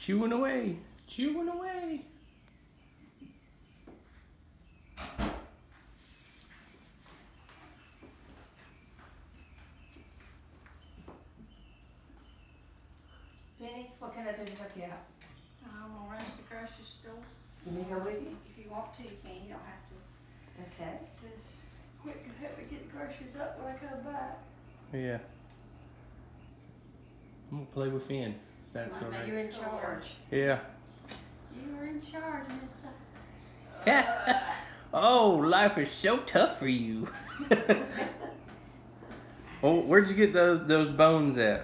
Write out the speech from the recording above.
Chewing away. Chewing away. Penny, what can I do to help you out? I'm gonna run to the grocery store. Let me go with you. If you want to, you can, you don't have to. Okay. Just quick to help me get the groceries up when I come back. Yeah. I'm gonna play with Finn. That's all make You're in charge. Yeah. You're in charge, mister. oh, life is so tough for you. oh, where'd you get those those bones at?